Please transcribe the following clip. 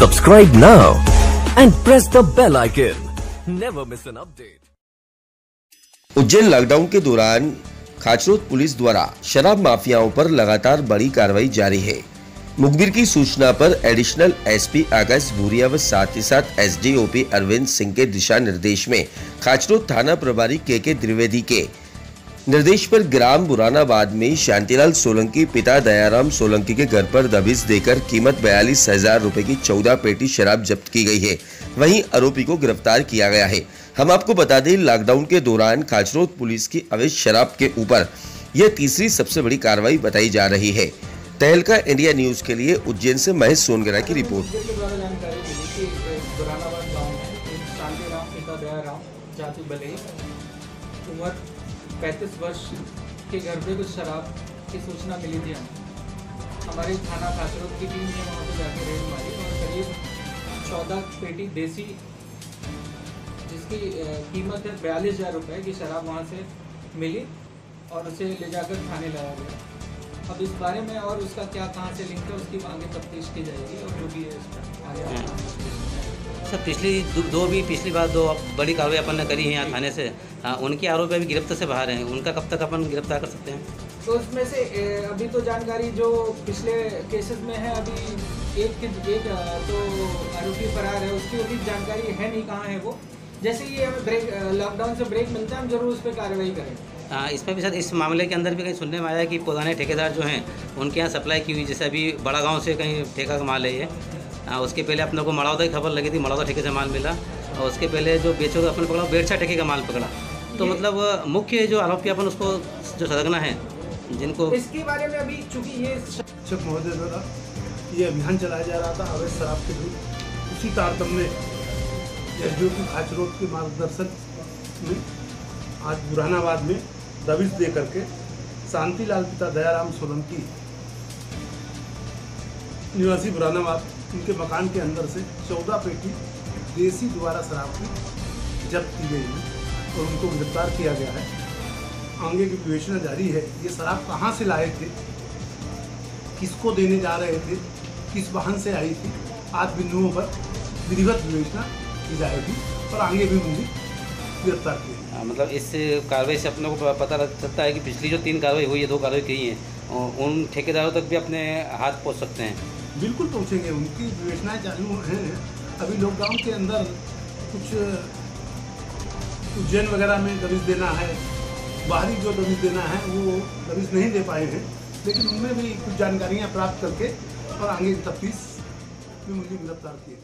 Subscribe now and press the bell icon. Never miss an update. Ujjain lockdown के दौरान Khachrod police द्वारा शराब माफियाओं पर लगातार बड़ी कार्रवाई जारी है मुखबिर की सूचना पर एडिशनल एसपी आकाश भूरिया व साथ ही साथ एसडीओपी अरविंद सिंह के दिशा निर्देश में खाचरोद थाना प्रभारी के के द्विवेदी के निर्देश पर ग्राम बुरानाबाद में शांतिलाल सोलंकी, पिता दयाराम सोलंकी के घर पर दबिश देकर कीमत बयालीस हज़ार रूपए की चौदह पेटी शराब जब्त की गई है। वहीं आरोपी को गिरफ़्तार किया गया है। हम आपको बता दें, लॉकडाउन के दौरान खाचरोद पुलिस की अवैध शराब के ऊपर यह तीसरी सबसे बड़ी कार्रवाई बताई जा रही है। तहलका इंडिया न्यूज़ के लिए उज्जैन से महेश सोनगरा की रिपोर्ट। मुझे के द्वारा जानकारी मिली कि एक बुरानाबाद गाँव में एक शांतिराम पिता दयाराम जाति बले उम्र 35 वर्ष के घर पे कुछ शराब की सूचना मिली थी हमें। हमारी थाना खासरोद की टीम ने वहाँ पर जाकर रेड मारी और करीब चौदह पेटी देसी, जिसकी कीमत है बयालीस हज़ार रुपये की शराब वहाँ से मिली और उसे ले जाकर थाने लाया गया। अब इस बारे में और उसका क्या कहाँ से लिंक है उसकी आगे तफ्तीश की जाएगी और जो भी है आगे सर पिछली दो, भी पिछली बार दो बड़ी कार्रवाई अपन ने करी है यहाँ थाने से। हाँ, उनके आरोपी अभी गिरफ़्तार से बाहर हैं। उनका कब तक अपन गिरफ़्तार कर सकते हैं? तो उसमें से अभी तो जानकारी जो पिछले केसेस में है अभी एक के एक तो आरोपी फरार है। उसकी अभी जानकारी है नहीं कहाँ है वो। जैसे ही हमें ब्रेक लॉकडाउन से ब्रेक मिलता है हम ज़रूर उस पर कार्रवाई करेंगे। हाँ, इसमें भी सर इस मामले के अंदर भी कहीं सुनने में आया कि पुराने ठेकेदार जो हैं उनके यहाँ सप्लाई की हुई जैसे अभी बड़ा गाँव से कहीं ठेका का माल है ये। हाँ, उसके पहले अपने को मड़ौदा की खबर लगी थी मड़ौदा ठेके से माल मिला और उसके पहले जो बेचो अपने पकड़ा बेरछा ठेके का माल पकड़ा। तो मतलब मुख्य जो आरोपी अपन उसको जो सदगना है जिनको इसके बारे में अभी चूँकि ये शिक्षक महोदय द्वारा ये अभियान चलाया जा रहा था अवैध शराब के विरुद्ध। उसी तारतम्य एस डी की खाचरोद के मार्गदर्शन में आज बुरहानाबाद में दबिश दे करके शांतिलाल पिता दयाराम सोलंकी, निवासी बुरहानाबाद उनके मकान के अंदर से चौदह पेटी देसी द्वारा शराब की जब्त की गई है और उनको गिरफ़्तार किया गया है। आगे की विवेचना जारी है, ये शराब कहाँ से लाए थे? किसको देने जा रहे थे? किस वाहन से आई थी? आज बिंदुओं पर विधिवत विवेचना की जाएगी। और आगे भी उन्हें गिरफ़्तार किया। मतलब इस कार्रवाई से अपने को पता लग सकता है कि पिछली जो तीन कार्रवाई हुई है दो कार्रवाई की हैं। उन ठेकेदारों तक भी अपने हाथ पहुँच सकते हैं। बिल्कुल पहुँचेंगे उनकी विवेचनाएँ चालू हैं। अभी लॉकडाउन के अंदर कुछ उज्जैन वगैरह में दबिश देना है बाहरी जो दबिश देना है वो दबिश नहीं दे पाए हैं। लेकिन उनमें भी कुछ जानकारियाँ प्राप्त करके और आगे तफ्तीश में मुझे गिरफ़्तार किए